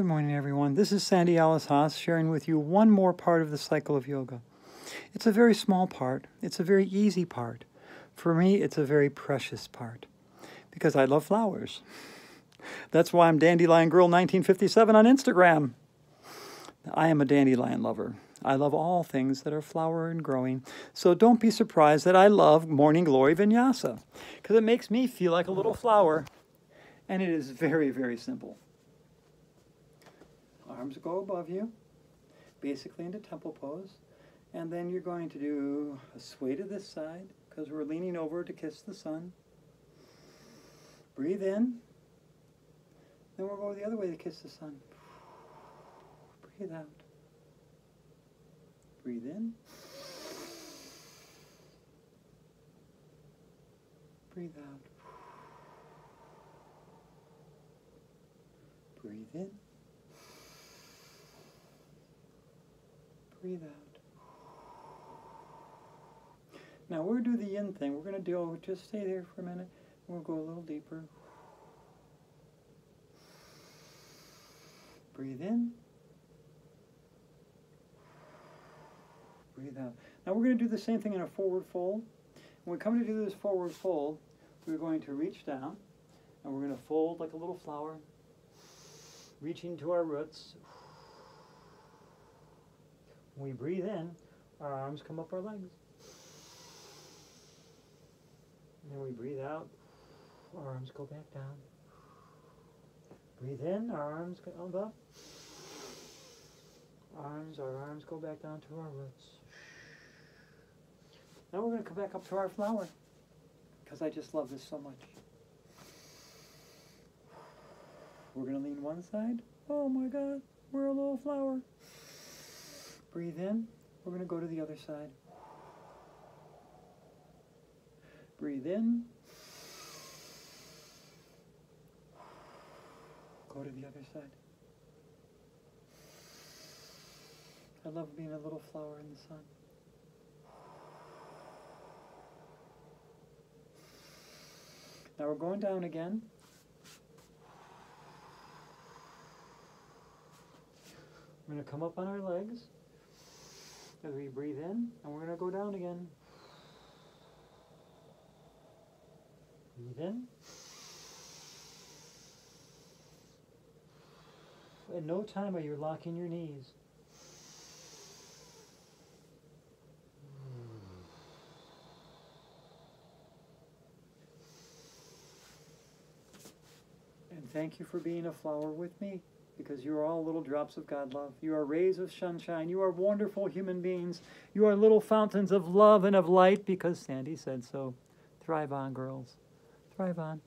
Good morning, everyone. This is Sandy Alice Haas sharing with you one more part of the cycle of yoga. It's a very small part, it's a very easy part. For me, it's a very precious part because I love flowers. That's why I'm Dandelion Girl 1957 on Instagram. I am a dandelion lover. I love all things that are flower and growing. So don't be surprised that I love Morning Glory Vinyasa because it makes me feel like a little flower. And it is very, very simple. Arms go above you, basically into temple pose. And then you're going to do a sway to this side because we're leaning over to kiss the sun. Breathe in. Then we'll go the other way to kiss the sun. Breathe out. Breathe in. Breathe out. Breathe in. Breathe out. Now we're going to do the yin thing. We're going to do, just stay there for a minute. We'll go a little deeper. Breathe in. Breathe out. Now we're going to do the same thing in a forward fold. When we come to do this forward fold, we're going to reach down and we're going to fold like a little flower, reaching to our roots. When we breathe in, our arms come up our legs. And then we breathe out, our arms go back down. Breathe in, our arms go up. Arms, our arms go back down to our roots. Now we're going to come back up to our flower because I just love this so much. We're going to lean one side. Oh my God, we're a little flower. Breathe in. We're going to go to the other side. Breathe in. Go to the other side. I love being a little flower in the sun. Now we're going down again. We're going to come up on our legs as we breathe in, and we're going to go down again. Breathe in. At no time are you locking your knees. And thank you for being a flower with me because you are all little drops of God love. You are rays of sunshine. You are wonderful human beings. You are little fountains of love and of light because Sandy said so. Thrive on, girls. Thrive on.